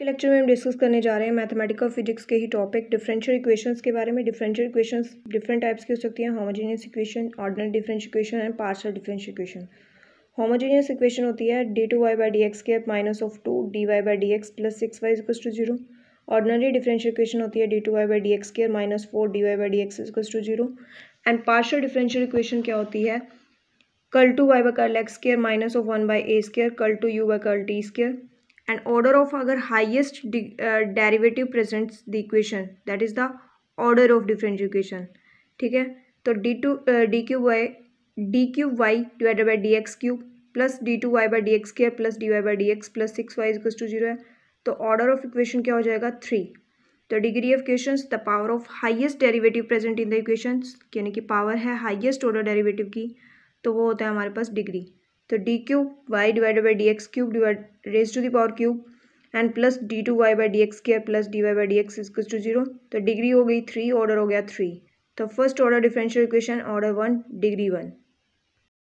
के लेक्चर में हम डिस्कस करने जा रहे हैं मैथमेटिकल फिजिक्स के ही टॉपिक डिफरेंशियल इक्वेशंस के बारे में। डिफरेंशियल इक्वेशंस डिफरेंट टाइप्स की हो सकती हैं। Homogeneous equation ordinary differential equation and partial differential equation homogeneous equation होती है D two Y by D X के minus of two D Y by D X plus six Y equals to zero ordinary differential equation होती है D two Y by D X के minus four D Y by D X equals to zero and partial differential equation क्या होती है? Curl two Y by curl X square minus of one by A square curl two U by curl T square and order of अगर highest uh, derivative the equation. That is the order of differential equation ठीक है? तो D two D cube Y D cube Y divided by D X cube plus D two Y by D X square plus D Y by D X plus six Y equals to zero है। तो order of equation क्या हो जाएगा? Three तो degree of equations the power of highest derivative present in the equation यानी कि power है highest order derivative की तो वो होता है हमारे पास डिग्री तो D cube Y divide by D X cube divide raise to the power cube and plus D two Y by D X square plus D Y by D X is to zero तो degree हो गई three order हो गया three तो first order differential equation order one degree one